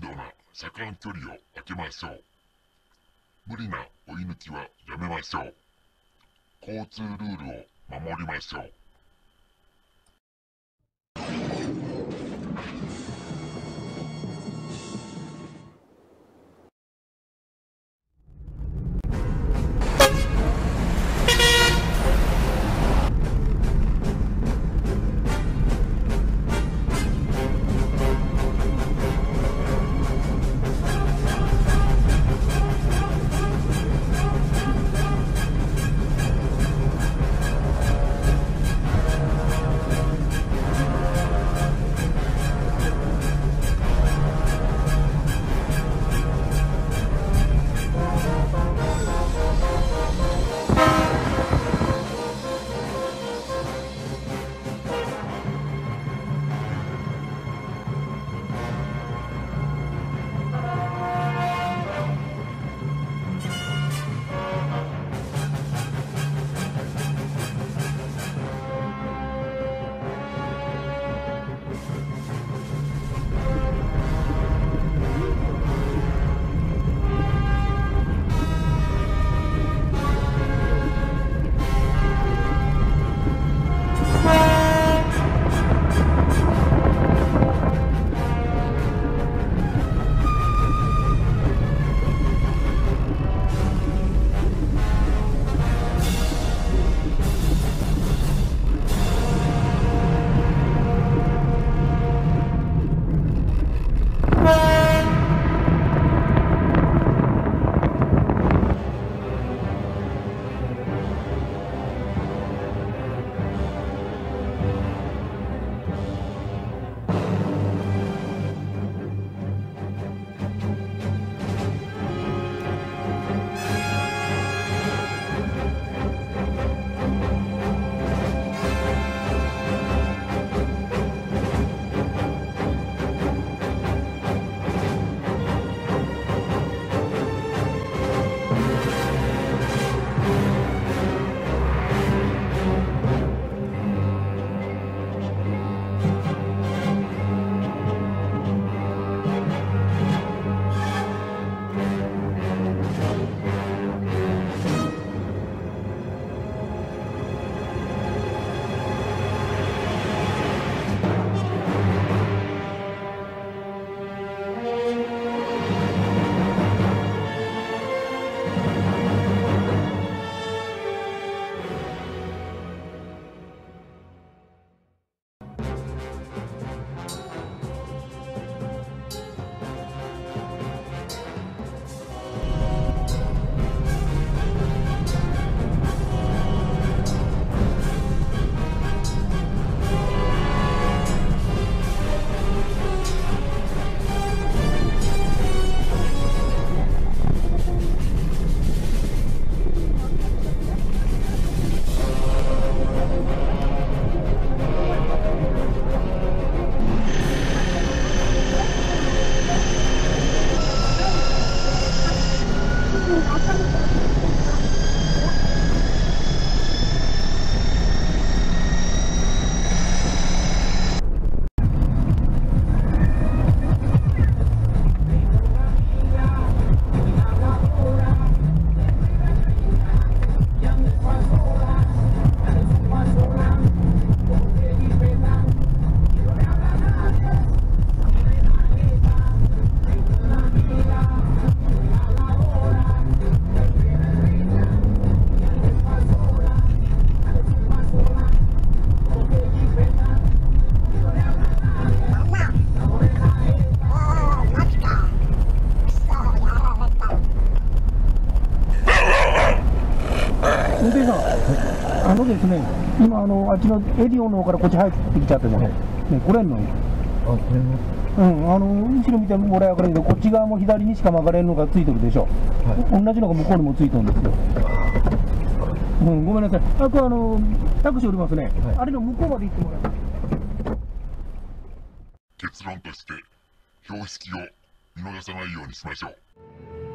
度な車間距離を空けましょう。無理な追い抜きはやめましょう。交通ルールを守りましょう。あのですね、今、あのあっちのエディオンの方からこっち入ってきちゃってね、ねこれんのよ。あ、これも。うん、あの後ろ見てもらえば分かるけど、こっち側も左にしか曲がれるのがついてるでしょ、同じのが向こうにもついてるんですよ。うん、ごめんなさい、あこれあのタクシーおりますね、あれの向こうまで行ってもらう。結論として、標識を見逃さないようにしましょう。